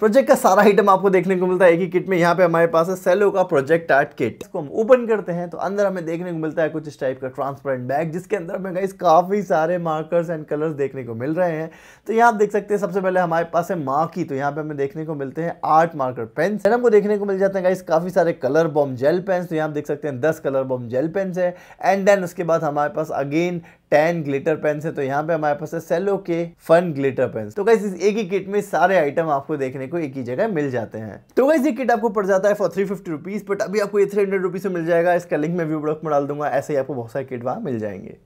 Project का सारा item आपको देखने को मिलता है एक ही किट में। यहाँ पे हमारे पास है सेलो का प्रोजेक्ट आर्ट किट इसको हम ओपन करते हैं तो अंदर हमें देखने को मिलता है कुछ इस टाइप का ट्रांसपेरेंट बैग जिसके अंदर हमें गाइस काफ़ी सारे मार्कर्स एंड कलर्स देखने को मिल रहे हैं। तो यहाँ आप देख सकते हैं, सबसे पहले हमारे पास है मार्की तो यहाँ पे हमें देखने को मिलते हैं आर्ट मार्कर पेन एंड हमको देखने को मिल जाते हैं गाइस काफ़ी सारे कलर बॉम जेल पेन तो यहाँ आप देख सकते हैं दस कलर बॉम जेल पेन है। एंड देन उसके बाद हमारे पास अगेन टेन ग्लिटर पेन है तो यहाँ पे हमारे पास है सेलो के फन ग्लिटर पेन तो कैसे इस एक ही किट में सारे आइटम आपको देखने को एक ही जगह मिल जाते हैं. तो गाइस ये किट आपको पड़ जाता है for three fifty rupees but अभी आपको ये थ्री हंड्रेड रुपीज़ में मिल जाएगा. इसका लिंक मैं व्यू ब्लॉक में डाल दूँगा. ऐसे ही आपको बहुत सारे किट वहाँ मिल जाएँगे.